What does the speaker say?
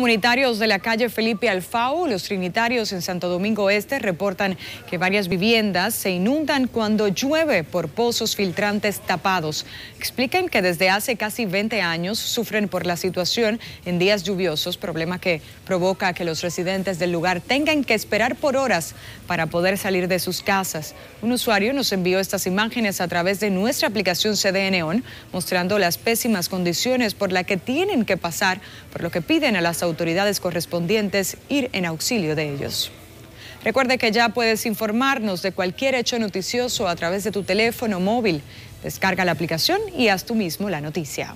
Comunitarios de la calle Felipe Alfao, los trinitarios en Santo Domingo Este, reportan que varias viviendas se inundan cuando llueve por pozos filtrantes tapados. Explican que desde hace casi 20 años sufren por la situación en días lluviosos, problema que provoca que los residentes del lugar tengan que esperar por horas para poder salir de sus casas. Un usuario nos envió estas imágenes a través de nuestra aplicación CDN mostrando las pésimas condiciones por las que tienen que pasar, por lo que piden a las autoridades correspondientes ir en auxilio de ellos. Recuerde que ya puedes informarnos de cualquier hecho noticioso a través de tu teléfono móvil. Descarga la aplicación y haz tú mismo la noticia.